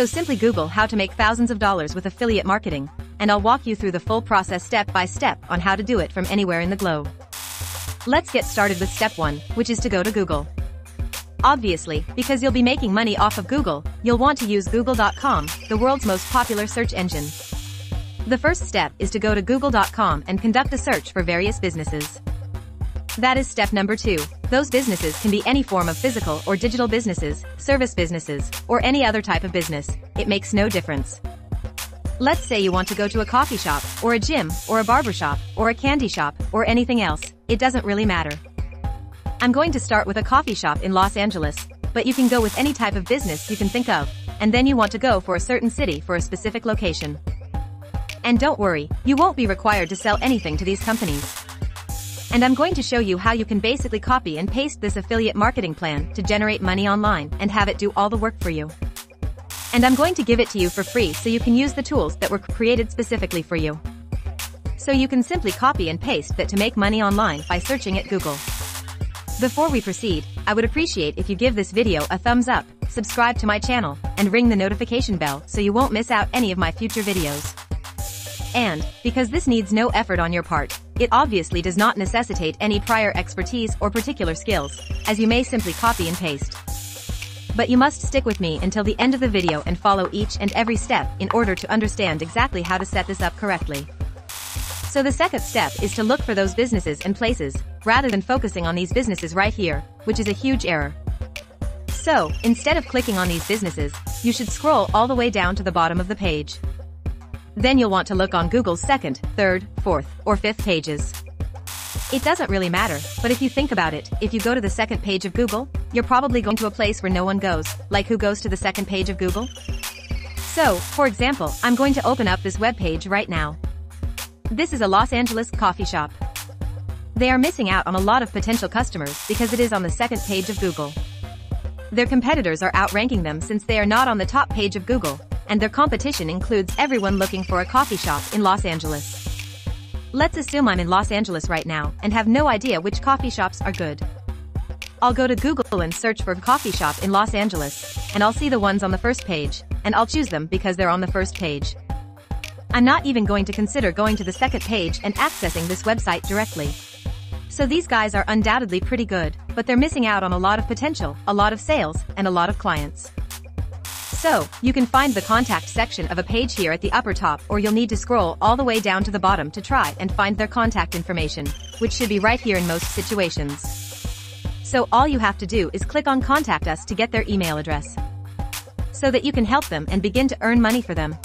So simply Google how to make thousands of dollars with affiliate marketing, and I'll walk you through the full process step by step on how to do it from anywhere in the globe. Let's get started with step 1, which is to go to Google. Obviously, because you'll be making money off of Google, you'll want to use google.com, the world's most popular search engine. The first step is to go to google.com and conduct a search for various businesses. That is step number two. Those businesses can be any form of physical or digital businesses, service businesses, or any other type of business. It makes no difference. Let's say you want to go to a coffee shop, or a gym, or a barber shop, or a candy shop, or anything else. It doesn't really matter. I'm going to start with a coffee shop in Los Angeles, but you can go with any type of business you can think of, and then you want to go for a certain city for a specific location. And don't worry, you won't be required to sell anything to these companies. And I'm going to show you how you can basically copy and paste this affiliate marketing plan to generate money online and have it do all the work for you. And I'm going to give it to you for free so you can use the tools that were created specifically for you. So you can simply copy and paste that to make money online by searching at Google. Before we proceed, I would appreciate if you give this video a thumbs up, subscribe to my channel, and ring the notification bell so you won't miss out any of my future videos. And, because this needs no effort on your part, it obviously does not necessitate any prior expertise or particular skills, as you may simply copy and paste. But you must stick with me until the end of the video and follow each and every step in order to understand exactly how to set this up correctly. So the second step is to look for those businesses and places, rather than focusing on these businesses right here, which is a huge error. So, instead of clicking on these businesses, you should scroll all the way down to the bottom of the page. Then you'll want to look on Google's second, third, fourth, or fifth pages. It doesn't really matter, but if you think about it, if you go to the second page of Google, you're probably going to a place where no one goes, like who goes to the second page of Google? So, for example, I'm going to open up this web page right now. This is a Los Angeles coffee shop. They are missing out on a lot of potential customers because it is on the second page of Google. Their competitors are outranking them since they are not on the top page of Google, and their competition includes everyone looking for a coffee shop in Los Angeles. Let's assume I'm in Los Angeles right now and have no idea which coffee shops are good. I'll go to Google and search for a coffee shop in Los Angeles, and I'll see the ones on the first page, and I'll choose them because they're on the first page. I'm not even going to consider going to the second page and accessing this website directly. So these guys are undoubtedly pretty good, but they're missing out on a lot of potential, a lot of sales, and a lot of clients. So, you can find the contact section of a page here at the upper top or you'll need to scroll all the way down to the bottom to try and find their contact information, which should be right here in most situations. So all you have to do is click on contact us to get their email address. So that you can help them and begin to earn money for them.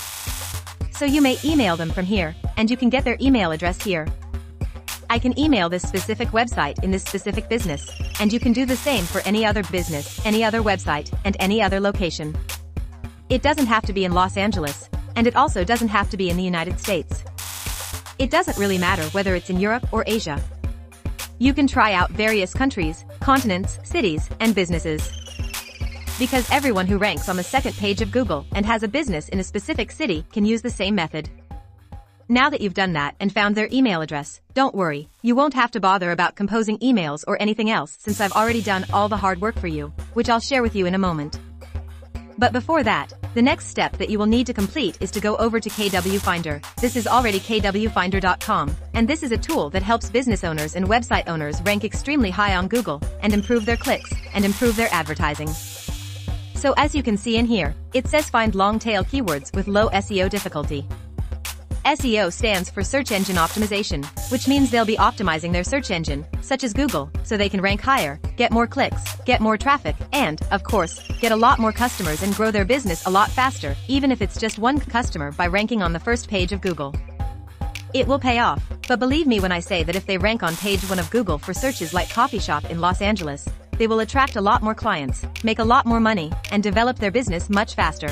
So you may email them from here, and you can get their email address here. I can email this specific website in this specific business, and you can do the same for any other business, any other website, and any other location. It doesn't have to be in Los Angeles, and it also doesn't have to be in the United States. It doesn't really matter whether it's in Europe or Asia. You can try out various countries, continents, cities, and businesses. Because everyone who ranks on the second page of Google and has a business in a specific city can use the same method. Now that you've done that and found their email address, don't worry, you won't have to bother about composing emails or anything else since I've already done all the hard work for you, which I'll share with you in a moment. But before that, the next step that you will need to complete is to go over to KW Finder. This is already kwfinder.com, and this is a tool that helps business owners and website owners rank extremely high on Google and improve their clicks and improve their advertising. So as you can see in here, it says find long tail keywords with low SEO difficulty. SEO stands for search engine optimization, which means they'll be optimizing their search engine, such as Google, so they can rank higher, get more clicks, get more traffic, and, of course, get a lot more customers and grow their business a lot faster, even if it's just one customer by ranking on the first page of Google. It will pay off, but believe me when I say that if they rank on page 1 of Google for searches like coffee shop in Los Angeles, they will attract a lot more clients, make a lot more money, and develop their business much faster.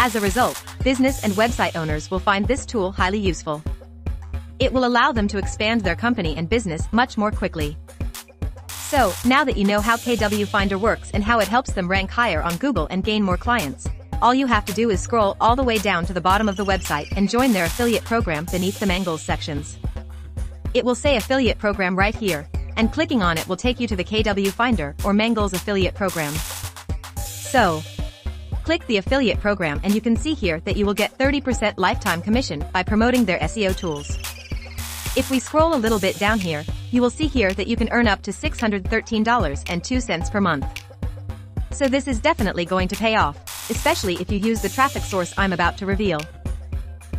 As a result, business and website owners will find this tool highly useful. It will allow them to expand their company and business much more quickly. So, now that you know how KW Finder works and how it helps them rank higher on Google and gain more clients, all you have to do is scroll all the way down to the bottom of the website and join their affiliate program beneath the Mangools sections. It will say affiliate program right here, and clicking on it will take you to the KW Finder or Mangools affiliate program. So, Click the affiliate program and you can see here that you will get 30% lifetime commission by promoting their SEO tools. If we scroll a little bit down here, you will see here that you can earn up to $613.02 per month. So this is definitely going to pay off, especially if you use the traffic source I'm about to reveal.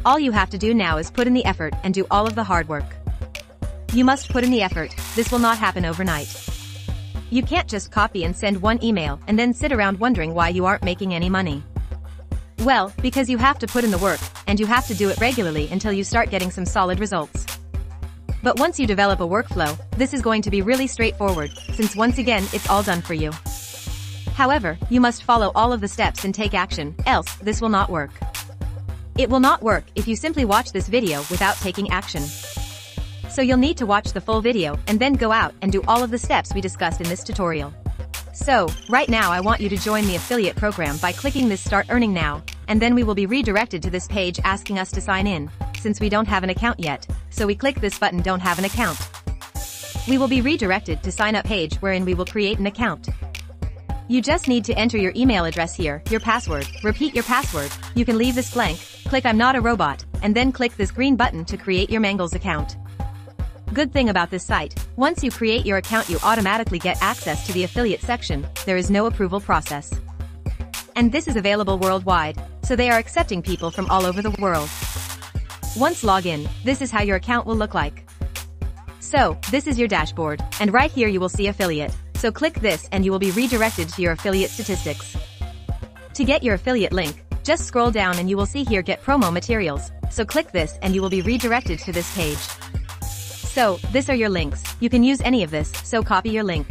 All you have to do now is put in the effort and do all of the hard work. You must put in the effort, this will not happen overnight. You can't just copy and send one email and then sit around wondering why you aren't making any money. Well, because you have to put in the work, and you have to do it regularly until you start getting some solid results. But once you develop a workflow, this is going to be really straightforward, since once again it's all done for you. However, you must follow all of the steps and take action, else, this will not work. It will not work if you simply watch this video without taking action. So you'll need to watch the full video and then go out and do all of the steps we discussed in this tutorial. So, right now I want you to join the affiliate program by clicking this start earning now, and then we will be redirected to this page asking us to sign in, since we don't have an account yet, so we click this button don't have an account. We will be redirected to sign up page wherein we will create an account. You just need to enter your email address here, your password, repeat your password, you can leave this blank, click I'm not a robot, and then click this green button to create your Mangools account. Good thing about this site, once you create your account you automatically get access to the affiliate section, there is no approval process. And this is available worldwide, so they are accepting people from all over the world. Once log in, this is how your account will look like. So, this is your dashboard, and right here you will see affiliate. So click this and you will be redirected to your affiliate statistics. To get your affiliate link, just scroll down and you will see here get promo materials. So click this and you will be redirected to this page. So, this are your links. You can use any of this, so copy your link.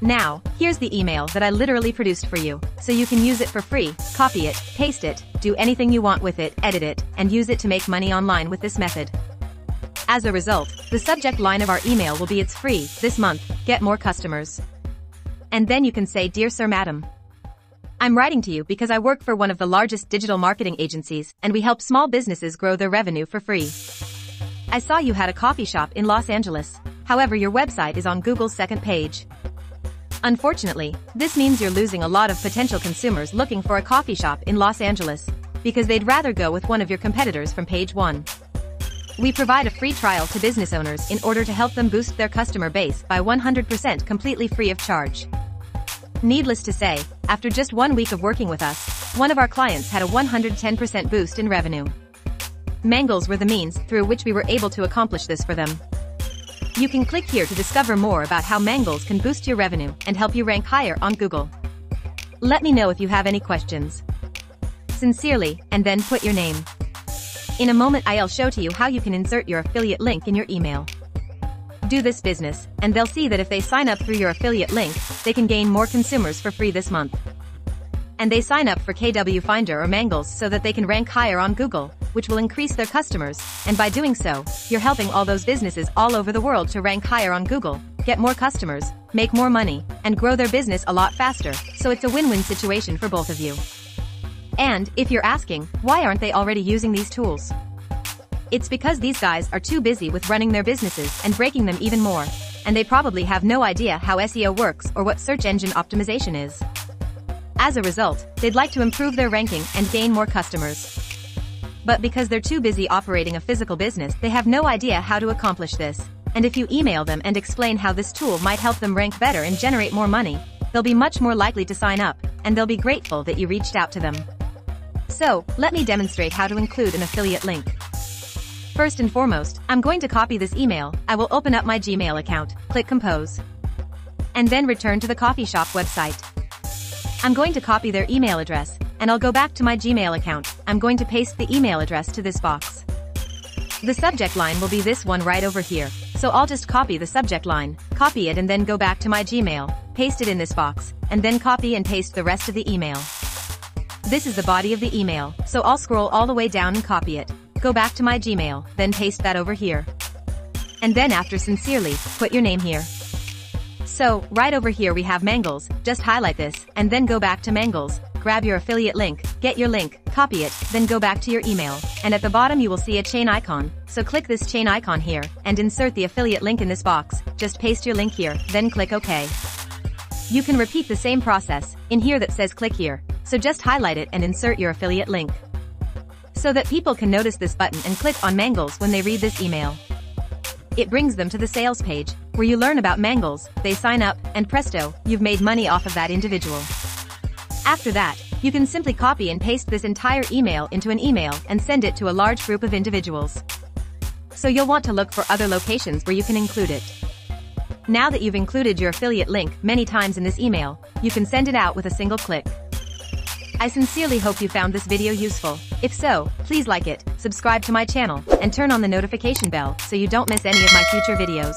Now, here's the email that I literally produced for you, so you can use it for free, copy it, paste it, do anything you want with it, edit it, and use it to make money online with this method. As a result, the subject line of our email will be it's free, this month, get more customers. And then you can say Dear Sir Madam. I'm writing to you because I work for one of the largest digital marketing agencies and we help small businesses grow their revenue for free. I saw you had a coffee shop in Los Angeles. However, your website is on Google's second page. Unfortunately, this means you're losing a lot of potential consumers looking for a coffee shop in Los Angeles because they'd rather go with one of your competitors from page 1. We provide a free trial to business owners in order to help them boost their customer base by 100% completely free of charge. Needless to say, after just one week of working with us, one of our clients had a 110% boost in revenue. Mangools were the means through which we were able to accomplish this for them. You can click here to discover more about how Mangools can boost your revenue and help you rank higher on Google. Let me know if you have any questions. Sincerely, and then put your name. In a moment I'll show to you how you can insert your affiliate link in your email. Do this business, and they'll see that if they sign up through your affiliate link, they can gain more consumers for free this month. And they sign up for KW Finder or Mangools so that they can rank higher on Google, which will increase their customers, and by doing so, you're helping all those businesses all over the world to rank higher on Google, get more customers, make more money, and grow their business a lot faster, so it's a win-win situation for both of you. And, if you're asking, why aren't they already using these tools? It's because these guys are too busy with running their businesses and breaking them even more, and they probably have no idea how SEO works or what search engine optimization is. As a result, they'd like to improve their ranking and gain more customers. But because they're too busy operating a physical business, they have no idea how to accomplish this. And if you email them and explain how this tool might help them rank better and generate more money, they'll be much more likely to sign up, and they'll be grateful that you reached out to them. So, let me demonstrate how to include an affiliate link. First and foremost, I'm going to copy this email, I will open up my Gmail account, click compose. And then return to the coffee shop website. I'm going to copy their email address, and I'll go back to my Gmail account, I'm going to paste the email address to this box. The subject line will be this one right over here, so I'll just copy the subject line, copy it and then go back to my Gmail, paste it in this box, and then copy and paste the rest of the email. This is the body of the email, so I'll scroll all the way down and copy it. Go back to my Gmail, then paste that over here. And then after sincerely, put your name here. So, right over here we have Mangools, just highlight this, and then go back to Mangools, grab your affiliate link, get your link, copy it, then go back to your email, and at the bottom you will see a chain icon, so click this chain icon here, and insert the affiliate link in this box, just paste your link here, then click OK. You can repeat the same process, in here that says click here, so just highlight it and insert your affiliate link. So that people can notice this button and click on Mangools when they read this email. It brings them to the sales page, where you learn about Mangools, they sign up, and presto, you've made money off of that individual. After that, you can simply copy and paste this entire email into an email and send it to a large group of individuals. So you'll want to look for other locations where you can include it. Now that you've included your affiliate link many times in this email, you can send it out with a single click. I sincerely hope you found this video useful. If so, please like it, subscribe to my channel, and turn on the notification bell so you don't miss any of my future videos.